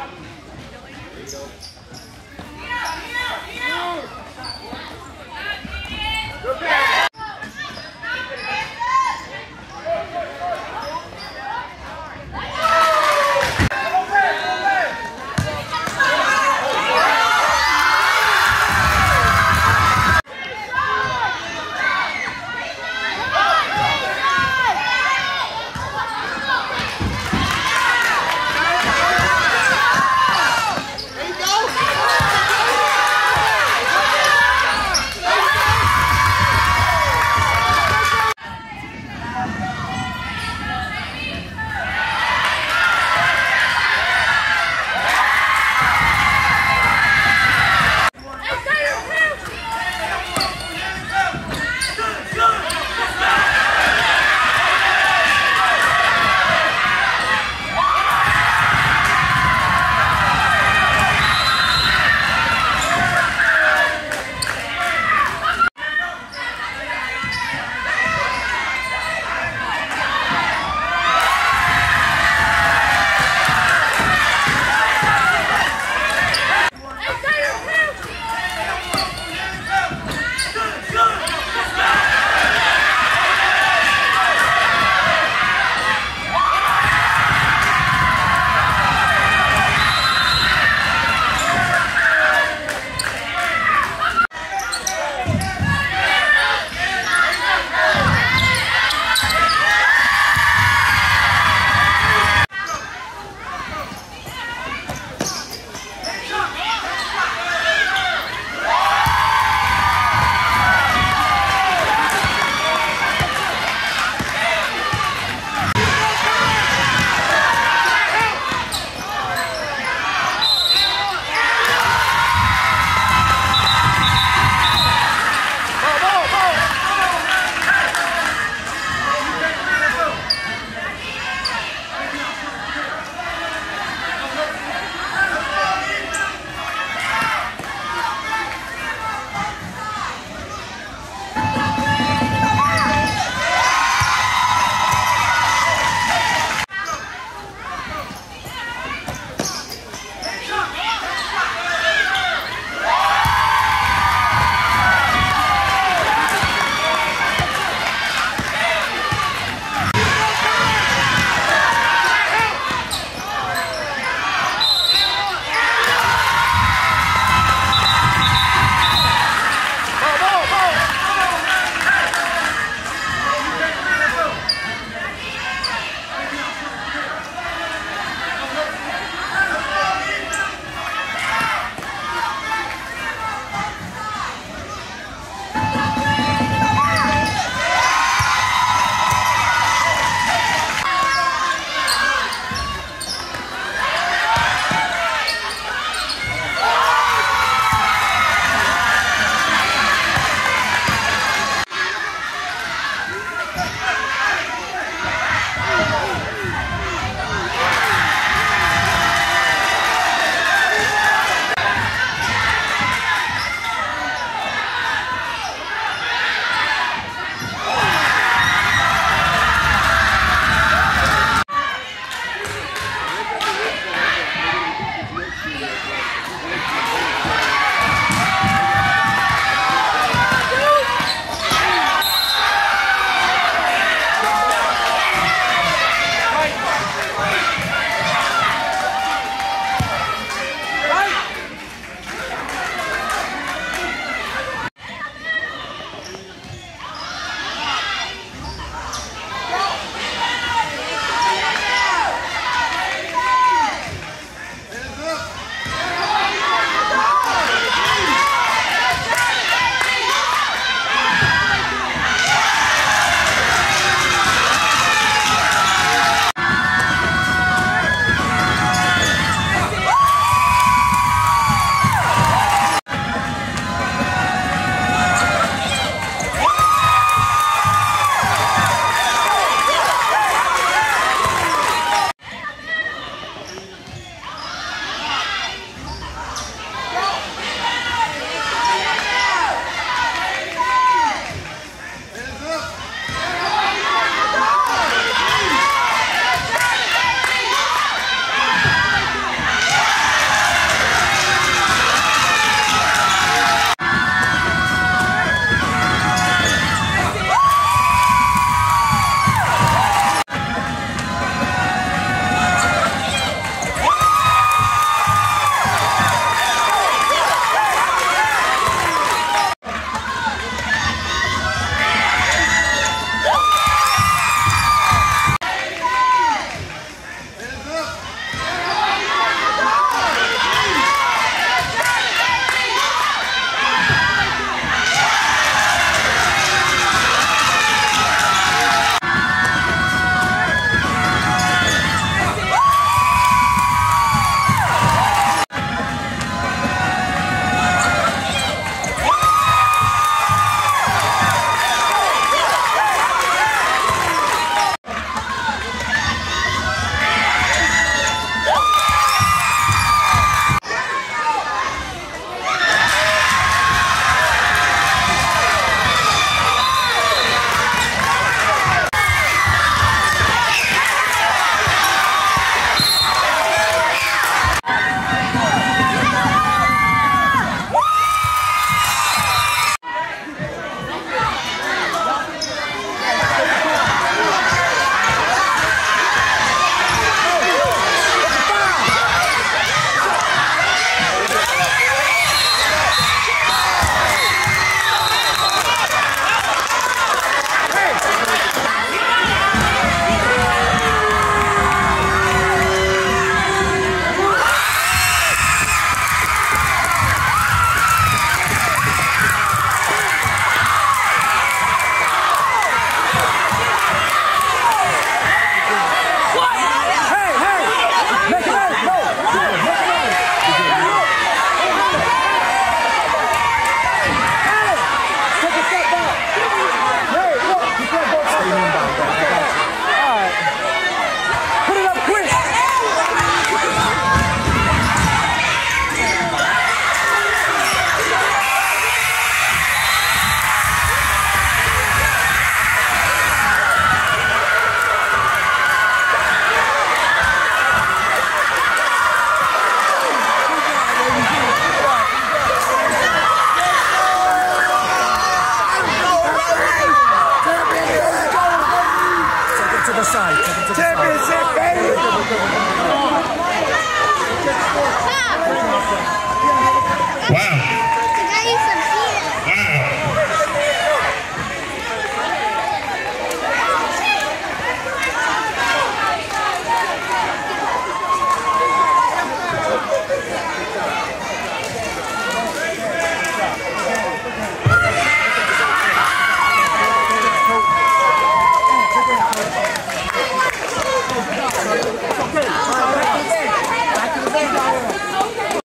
There you go.